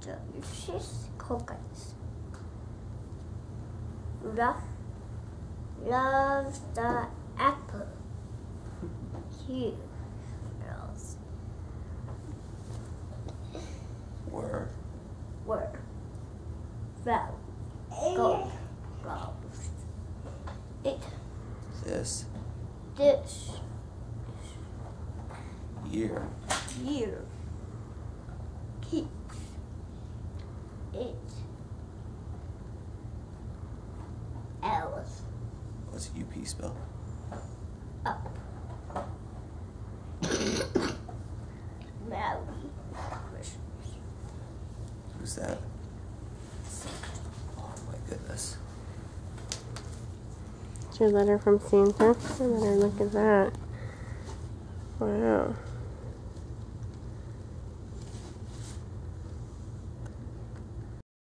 delicious coconuts. Rudolph loves the apple. Cute girls Were. were well eh. gold goals. It This. this Year. year keeps it elves What's UP spell? up. Merry. Who's that? Oh my goodness. It's your letter from Santa. I better look at that. Wow.